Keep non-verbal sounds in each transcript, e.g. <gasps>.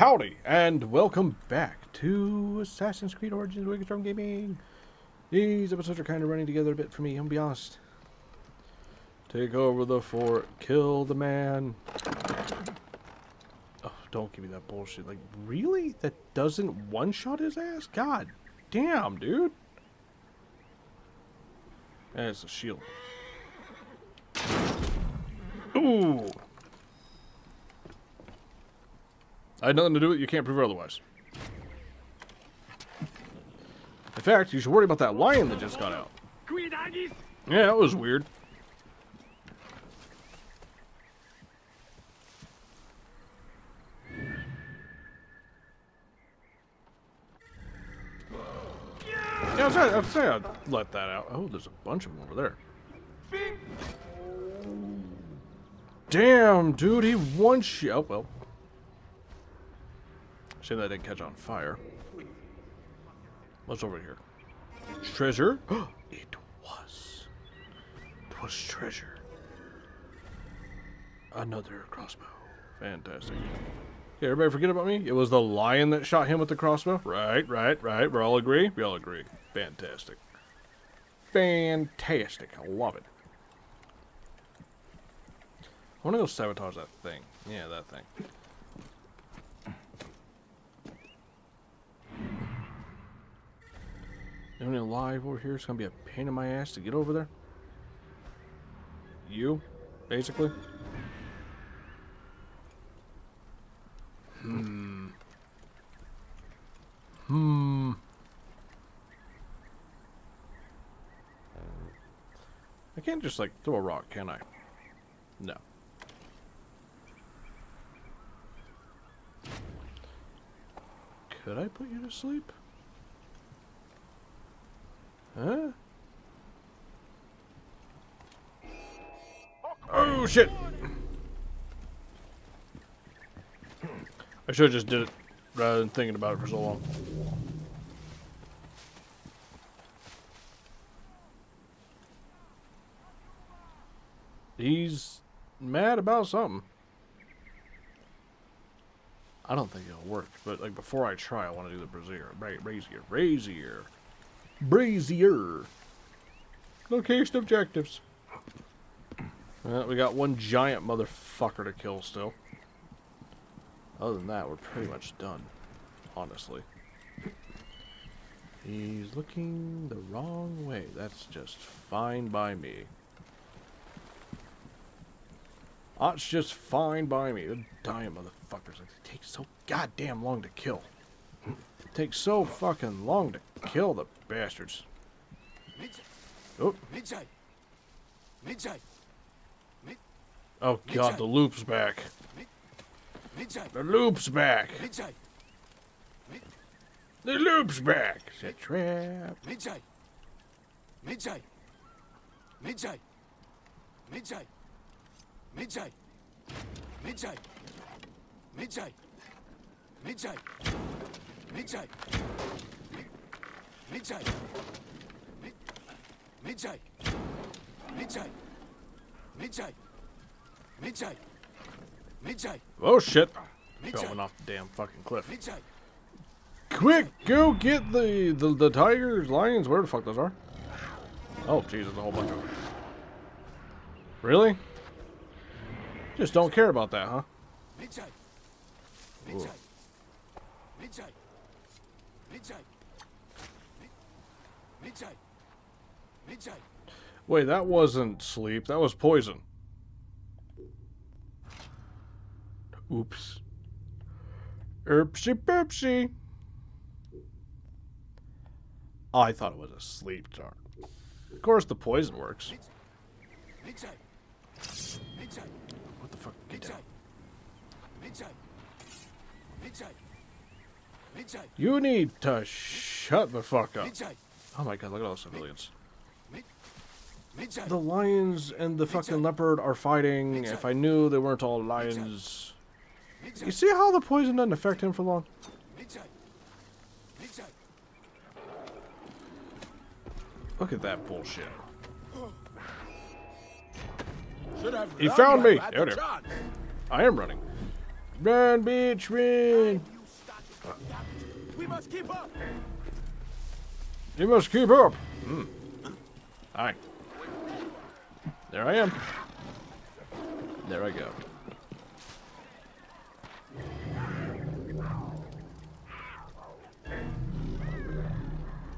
Howdy, and welcome back to Assassin's Creed Origins Wicked Storm Gaming. These episodes are kind of running together a bit for me, I'm gonna be honest. Take over the fort, kill the man. Oh, don't give me that bullshit. Like, really? That doesn't one-shot his ass? God damn, dude. It's a shield. Ooh. I had nothing to do with it. You can't prove it otherwise. In fact, you should worry about that lion that just got out. Yeah, that was weird. Yeah, I was, I was saying I'd let that out. Oh, there's a bunch of them over there. Damn, dude, he one shot. Oh, well. Shame that didn't catch on fire. What's over here? Treasure? <gasps> it was. It was treasure. Another crossbow. Fantastic. Yeah, everybody forget about me? It was the lion that shot him with the crossbow? Right, right, right. We all agree? We all agree. Fantastic. Fantastic. I love it. I want to go sabotage that thing. Yeah, that thing. Anyone alive over here? It's gonna be a pain in my ass to get over there. You, basically. Hmm. Hmm. I can't just like throw a rock, can I? No. Could I put you to sleep? Huh? Oh shit! I should have just did it rather than thinking about it for so long. He's mad about something. I don't think it'll work, but like before I try, I want to do the brazier. Brazier. Brazier. Brazier. Location objectives. Well, we got one giant motherfucker to kill still. Other than that, we're pretty much done. Honestly. He's looking the wrong way. That's just fine by me. That's just fine by me. The giant motherfuckers. Like, they take so goddamn long to kill. It takes so fucking long to kill the bastards. Oh. Oh god, the loop's back. The loop's back. The loop's back. It's a trap. Medjay. Medjay. Medjay. Oh shit! Going off the damn fucking cliff. Quick, go get the, the, the tigers, lions, whatever the fuck those are. Oh, Jesus, a whole bunch of them. Really? Just don't care about that, huh? Ooh. Wait, that wasn't sleep. That was poison. Oops. Oopsie poopsie. Oh, I thought it was a sleep dart. Of course, the poison works. What the fuck? Get down. You need to shut the fuck up. Oh my god, look at all those civilians. The lions and the fucking leopard are fighting. If I knew they weren't all lions... You see how the poison doesn't affect him for long? Look at that bullshit. He found me! There, there. I am running. Run, bitch, run! We must keep up! You must keep up! Hmm. Alright. There I am. There I go.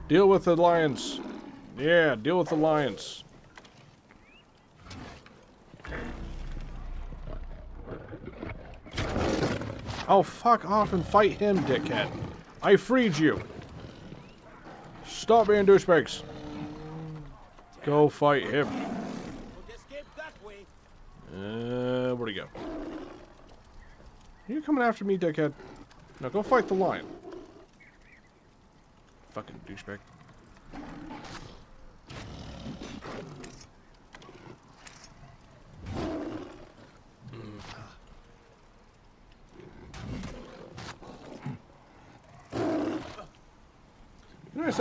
Deal with the lions. Yeah, deal with the lions. Oh, fuck off and fight him, dickhead. I freed you. Stop being douchebags. Go fight him. Uh, where'd he go? Are you coming after me, dickhead? No, go fight the lion. Fucking douchebag.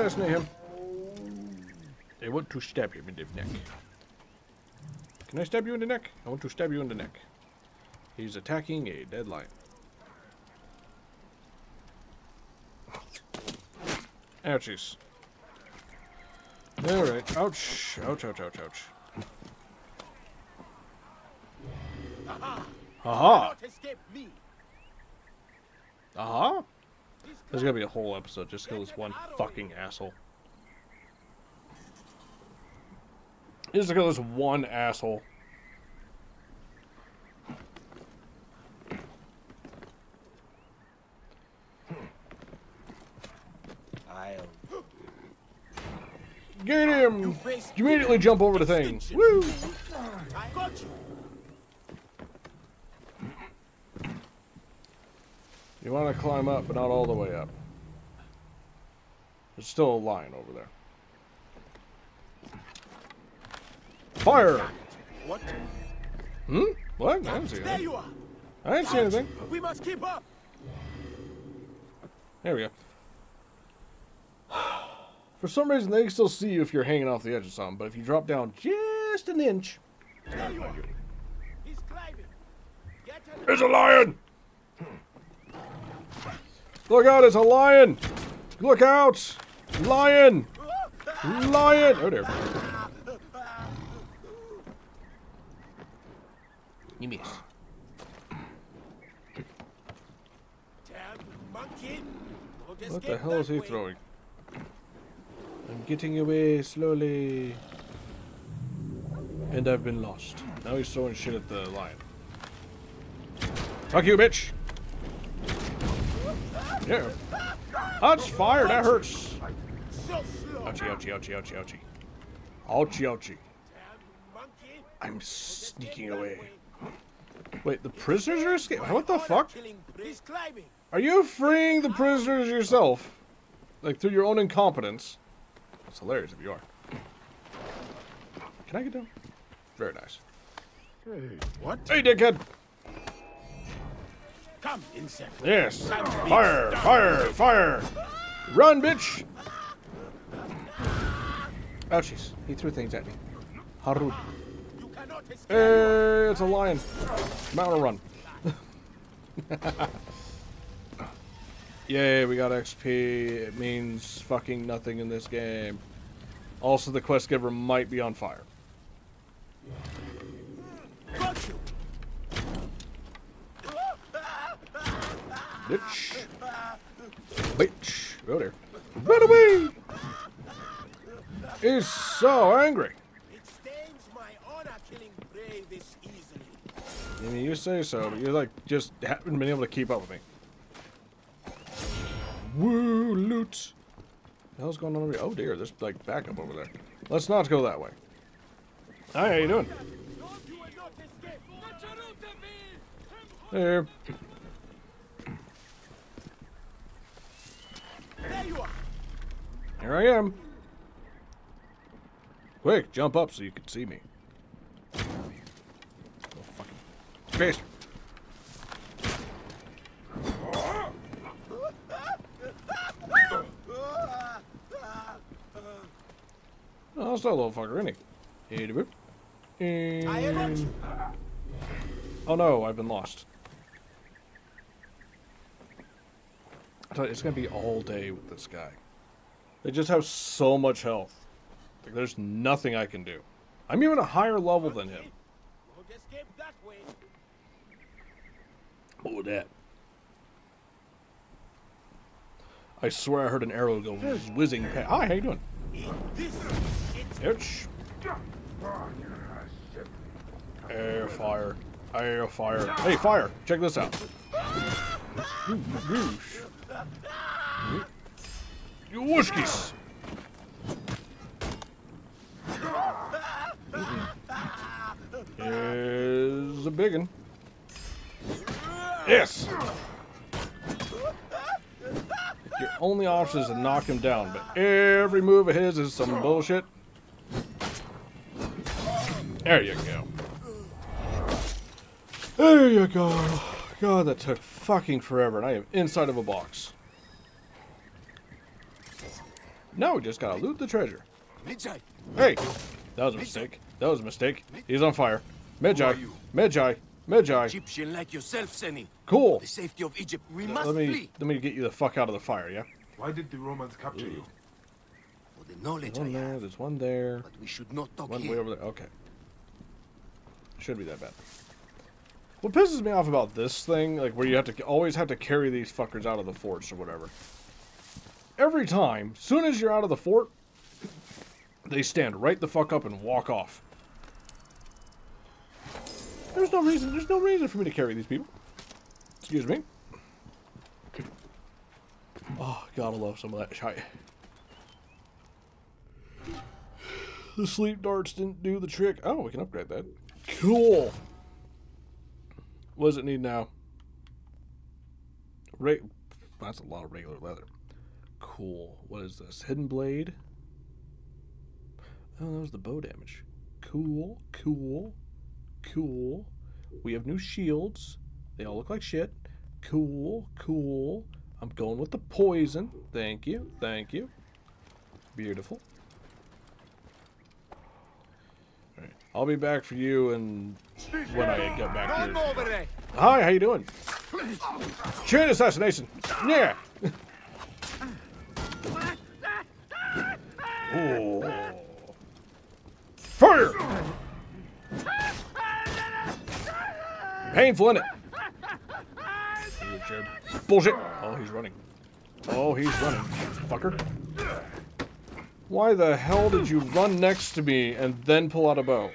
Assassinate him? I want to stab him in the neck. Can I stab you in the neck? I want to stab you in the neck. He's attacking a dead lion. Ouchies. Alright. Ouch. Ouch, ouch, ouch, ouch. Aha! Aha! There's gonna be a whole episode just because this one fucking asshole. Just because this one asshole. I'll Get him! You immediately jump over the thing. Woo! You want to climb up, but not all the way up. There's still a line over there. Fire! What? Hmm? What? I didn't see There anything. you are. I didn't see anything. We must keep up. There we go. For some reason, they can still see you if you're hanging off the edge of something, but if you drop down just an inch, There you are. He's climbing. Get him. there's a lion! Look out, it's a lion! Look out! Lion! Lion! Oh dear. You miss. Damn monkey. Don't What the hell is he throwing? I'm getting away slowly. And I've been lost. Now he's throwing shit at the lion. Fuck you, bitch! Yeah. That's fire, that hurts! Ouchie, ouchie, ouchie, ouchie, ouchie. Ouchie, ouchie. I'm sneaking away. Wait, the prisoners are escaping? What the fuck? Killing He's climbing. Are you freeing the prisoners yourself? Like, through your own incompetence? It's hilarious if you are. Can I get down? Very nice. Hey, what? Hey, dickhead! Come, insect. Yes! Fire! Fire! Fire! Run, bitch! Oh, Ouchies. He threw things at me. Haru. You cannot escape. Hey, it's a lion. Mount a run. <laughs> Yay, we got XP. It means fucking nothing in this game. Also, the quest giver might be on fire. Got you. Bitch. Bitch. Go there. Run away! He's so angry. It stains my honor killing prey this easily. I mean, you say so, but you like just haven't been able to keep up with me. Woo, loot. The hell's going on over here? Oh dear, there's like backup over there. Let's not go that way. Hi, how you doing? There you are. Here I am. Quick, jump up so you can see me. Oh, fucking face. Oh, that's that little fucker, isn't he? Hey. I on And... Oh no, I've been lost. You, it's gonna be all day with this guy. They just have so much health. Like, there's nothing I can do. I'm even a higher level than him. What was that? I swear I heard an arrow go whizzing past. Hi, how you doing? Itch. Air fire. Air fire. Hey, fire! Check this out. You whiskies! Is a one? Yes! Your only option is to knock him down, but every move of his is some bullshit. There you go. There you go. God, that took fucking forever, and I am inside of a box. No, we just gotta loot the treasure. Hey! That was a mistake. That was a mistake. He's on fire. Medjay. Medjay. Medjay. Egyptian like yourself, Seni. Cool. The safety of Egypt. We must Let me flee. let me get you the fuck out of the fire, yeah? Why did the Romans capture you? For the knowledge One I there, have. there's one there. But we should not talk One way over there. Okay. Should be that bad. What pisses me off about this thing, like where you have to always have to carry these fuckers out of the forts or whatever. Every time, soon as you're out of the fort, they stand right the fuck up and walk off. There's no reason. There's no reason for me to carry these people. Excuse me. Oh, gotta love some of that shite. The sleep darts didn't do the trick. Oh, we can upgrade that. Cool. What does it need now? Re- That's a lot of regular leather. Cool. What is this? Hidden blade. Oh, that was the bow damage. Cool, cool, cool. We have new shields. They all look like shit. Cool, cool. I'm going with the poison. Thank you, thank you. Beautiful. Alright, I'll be back for you and when I get back here. Hi, how you doing? Chain assassination. Yeah. Oh. Fire! Painful, innit? Bullshit. Oh, he's running. Oh, he's running. Fucker. Why the hell did you run next to me and then pull out a bow?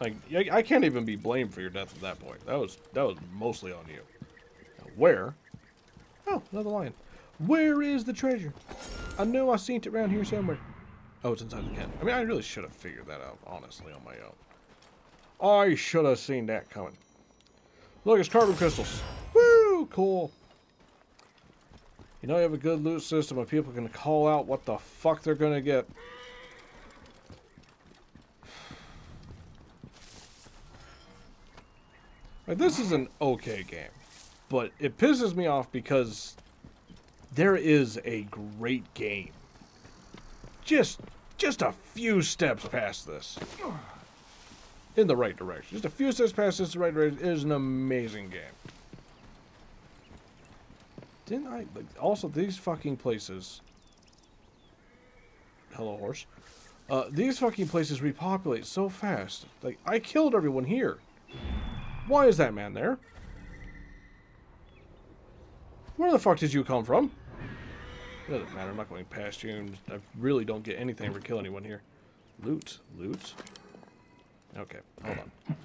Like, I, I can't even be blamed for your death at that point. That was that was mostly on you. Now, where? Oh, another lion. Where is the treasure? I know I seen it around here somewhere. Oh, it's inside the tent. I mean, I really should have figured that out, honestly, on my own. I should have seen that coming. Look, it's carbon crystals. Woo, cool. You know you have a good loot system and people can call out what the fuck they're gonna get. <sighs> Like, this is an okay game, but it pisses me off because there is a great game. Just, just a few steps past this. In the right direction. Just a few steps past this the right direction. It is an amazing game. Didn't I, like, also these fucking places. Hello, horse. Uh, these fucking places repopulate so fast. Like, I killed everyone here. Why is that man there? Where the fuck did you come from? It doesn't matter. I'm not going past you. and I really don't get anything for killing anyone here. Loot. Loot. Okay, <clears throat> hold on.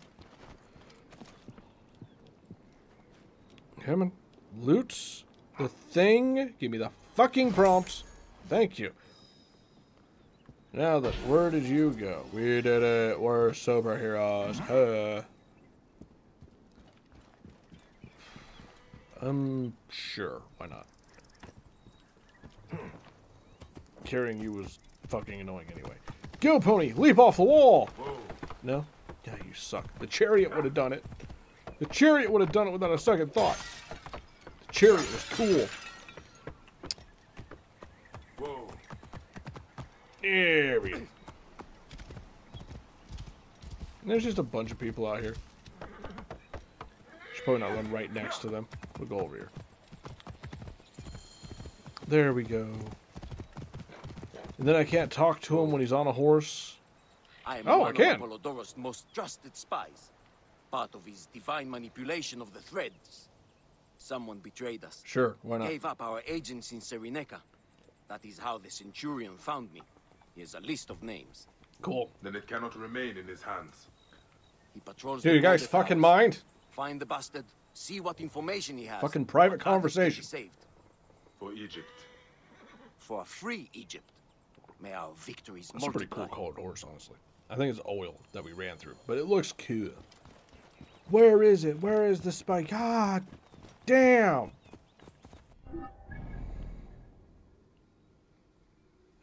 Come on. Loot the thing. Give me the fucking prompts. Thank you. Now that, where did you go? We did it. We're superheroes. Huh. <sighs> Um, sure. Why not? Carrying you was fucking annoying anyway. Go, pony! Leap off the wall! No? Yeah, you suck. The chariot would have done it. The chariot would have done it without a second thought. The chariot was cool. Whoa. There we go. And there's just a bunch of people out here. Should probably not run right next to them. We'll go over here. There we go. And then I can't talk to him when he's on a horse. I am Oh, I can. of Apollodorus' most trusted spies. Part of his divine manipulation of the threads. Someone betrayed us. Sure, why not? Gave up our agents in Sereneka. That is how the Centurion found me. He has a list of names. Cool. Then it cannot remain in his hands. He patrols Do you guys fucking towers. mind? Find the bastard, see what information he has. Fucking private What others can be conversation. Saved. For Egypt. For a free Egypt. May our victories That's a pretty cool colored horse, honestly. I think it's oil that we ran through, but it looks cool. Where is it? Where is the spike? God damn!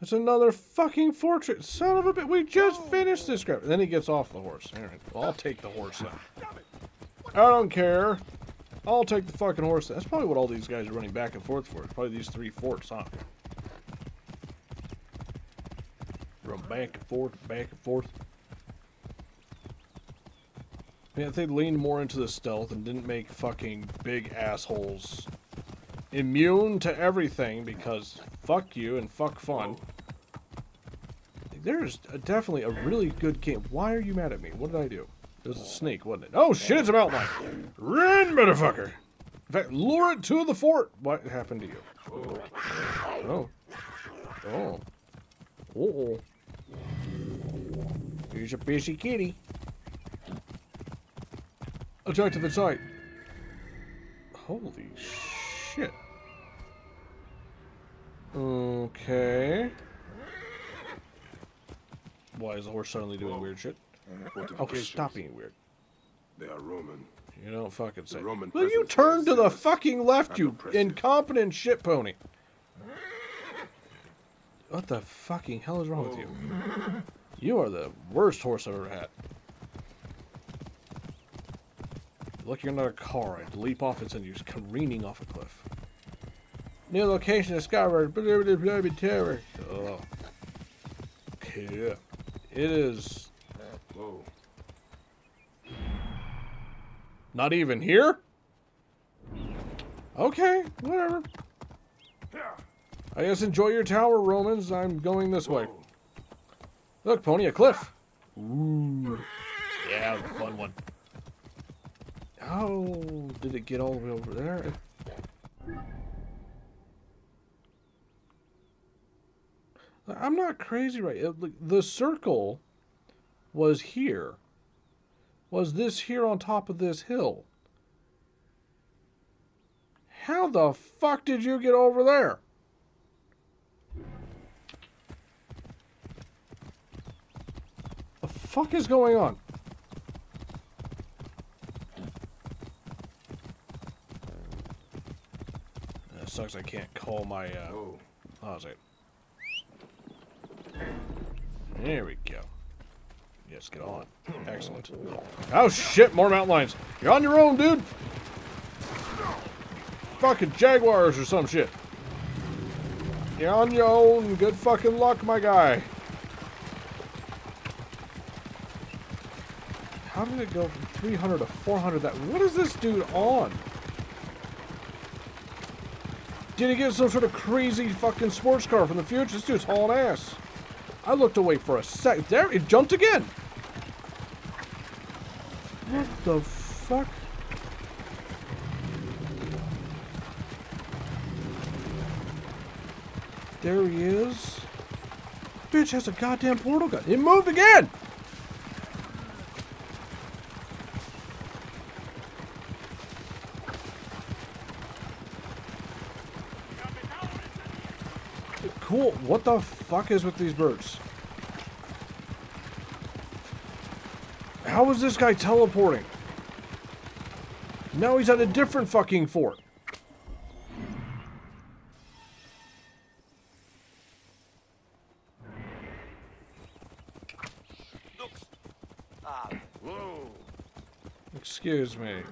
It's another fucking fortress. Son of a bit. We just finished this crap. And then he gets off the horse. All right. Well, I'll take the horse then. I don't care. I'll take the fucking horse. That's probably what all these guys are running back and forth for. It's probably these three forts, huh? Run back and forth, back and forth. Yeah, if they leaned more into the stealth and didn't make fucking big assholes immune to everything because fuck you and fuck fun. There's a, definitely a really good game. Why are you mad at me? What did I do? It was a snake, wasn't it? Oh shit, it's a mountain lion. Run, motherfucker! In fact, lure it to the fort. What happened to you? Oh. Oh. Oh. Here's a busy kitty. Objective in sight. Holy shit. Okay. Why is the horse suddenly doing weird shit? Okay, stop being weird. They are Roman. You don't fucking say. The Roman Will you turn to the fucking left, you incompetent shit pony? What the fucking hell is wrong with you? <laughs> You are the worst horse I've ever had. Look, you're not a car. I'd leap off and send you careening off a cliff. New location discovered. Terror. Oh. Okay. It is Whoa. not even here? Okay, whatever. I guess enjoy your tower, Romans. I'm going this way. Look, pony, a cliff. Ooh. Yeah, fun one. How did it get all the way over there? I'm not crazy, right? Uh, the circle was here. Was this here on top of this hill? How the fuck did you get over there? The fuck is going on? That sucks. I can't call my. Uh, Whoa. oh, is it? There we go. Yes, get on. Excellent. Oh shit! More mountain lions. You're on your own, dude. Fucking jaguars or some shit. You're on your own. Good fucking luck, my guy. How did it go from 300 to 400? That what is this dude on? Did he get some sort of crazy fucking sports car from the future? This dude's hauling ass. I looked away for a sec. There, it jumped again. What the fuck? There he is. Bitch has a goddamn portal gun. It moved again. Cool. What the fuck is with these birds? How is this guy teleporting? Now he's at a different fucking fort. Excuse me.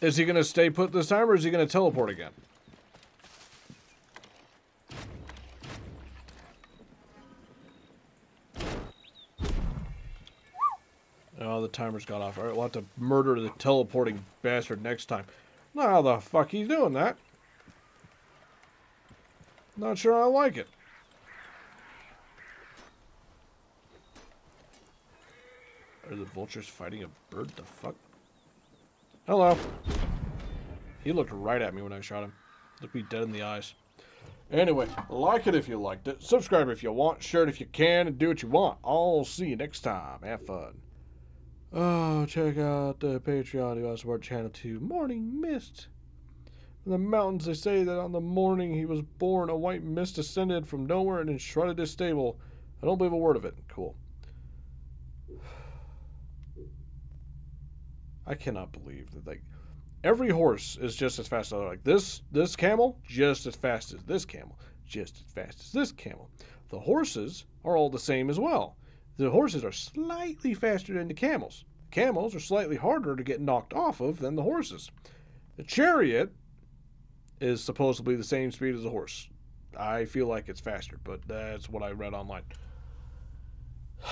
Is he gonna stay put this time or is he gonna teleport again? Oh, the timer's gone off. All right, we'll have to murder the teleporting bastard next time. Now how the fuck he's doing that? Not sure I like it. Are the vultures fighting a bird? The fuck? Hello. He looked right at me when I shot him. Looked me dead in the eyes. Anyway, like it if you liked it. Subscribe if you want. Share it if you can. And do what you want. I'll see you next time. Have fun. Oh, check out the Patreon. You want to support channel 2. Morning Mist. In the mountains, they say that on the morning he was born, a white mist descended from nowhere and enshrouded his stable. I don't believe a word of it. Cool. <sighs> I cannot believe that like every horse is just as fast as other. Like this this camel, just as fast as this camel, just as fast as this camel. The horses are all the same as well. The horses are slightly faster than the camels. Camels are slightly harder to get knocked off of than the horses. The chariot is supposedly the same speed as a horse. I feel like it's faster, but that's what I read online. <sighs>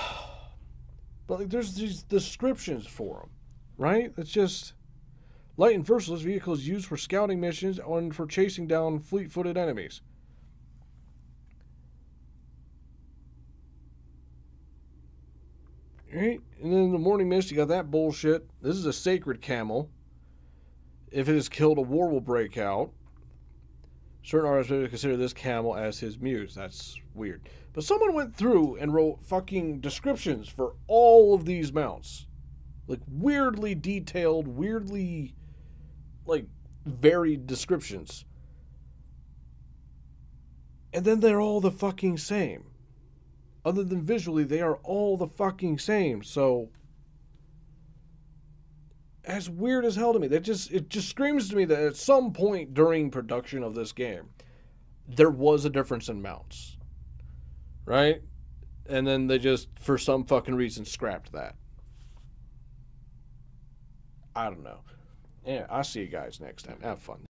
But like, there's these descriptions for them right? It's just light and versatile vehicles used for scouting missions and for chasing down fleet-footed enemies. And then in the morning mist, you got that bullshit. This is a sacred camel. If it is killed, a war will break out. Certain artists may consider this camel as his muse. That's weird. But someone went through and wrote fucking descriptions for all of these mounts like weirdly detailed, weirdly like varied descriptions. And then they're all the fucking same. Other than visually, they are all the fucking same. So as weird as hell to me. That just it just screams to me that at some point during production of this game, there was a difference in mounts. Right? And then they just for some fucking reason scrapped that. I don't know. Yeah, I'll see you guys next time. Have fun.